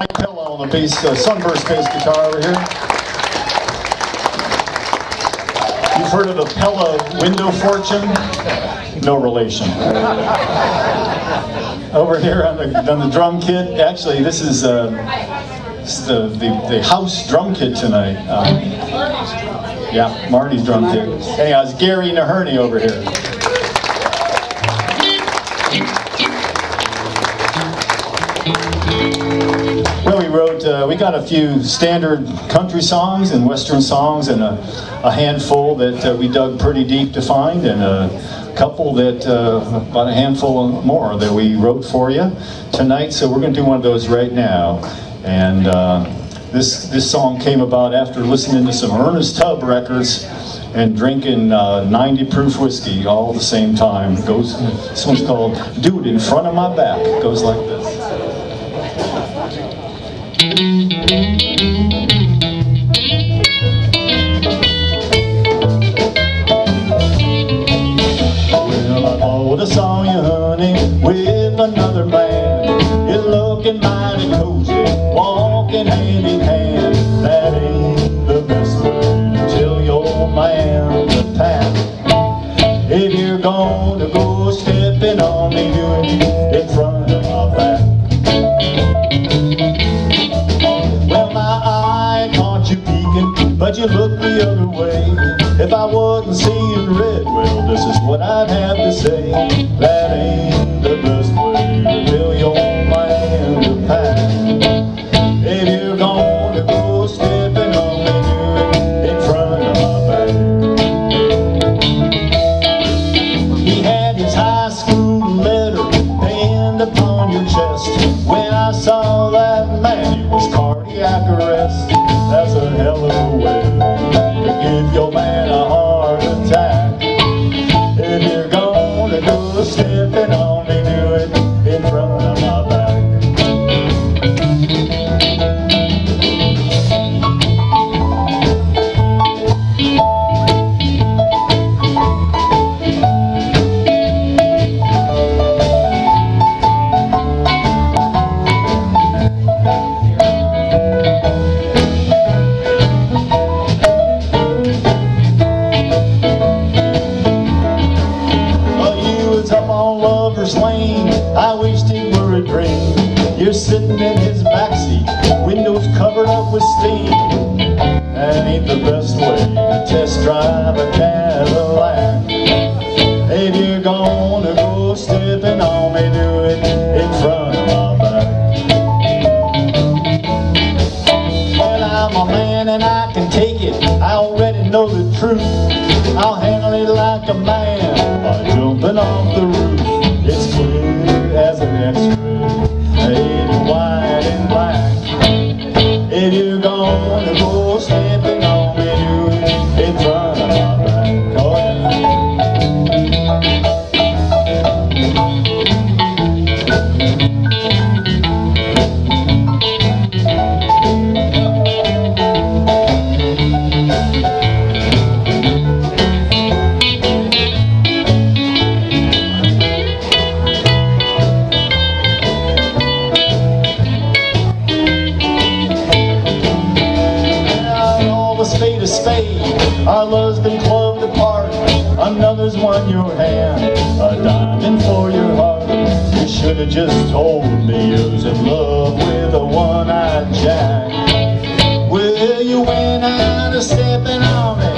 Mike Pella on the bass, uh, sunburst bass guitar over here. You've heard of the Pella window fortune? No relation. Over here on the, on the drum kit, actually, this is, uh, the, the, the house drum kit tonight. Um, yeah, Marty's drum kit. Anyhow, it's Gary Naherney over here. We got a few standard country songs and western songs and a, a handful that uh, we dug pretty deep to find and a couple that, uh, about a handful more that we wrote for you tonight. So we're going to do one of those right now. And uh, this, this song came about after listening to some Ernest Tubb records and drinking uh, 90 proof whiskey all at the same time. Goes, this one's called It in Front of My Back. Goes like this. I saw you, honey, with another man. You're looking mighty cozy, walking hand in hand. That ain't the best way to tell your man to pack. If you're gonna but you look the other way. If I wasn't seeing red, well, this is what I'd have to say. That ain't the best way Sitting in his backseat, windows covered up with steam. That ain't the best way to test drive a Cadillac. If you're gonna go stepping on me, do it in front of my back. Well, I'm a man and I can take it. I already know the truth. I'll handle it like a man by jumping off the roof. It's clear as an X-ray, You're gonna go stepping a spade a spade. Our love's been clubbed apart. Another's won your hand, a diamond for your heart. You should have just told me you was in love with a one-eyed jack. Well, you went out a stepping on me,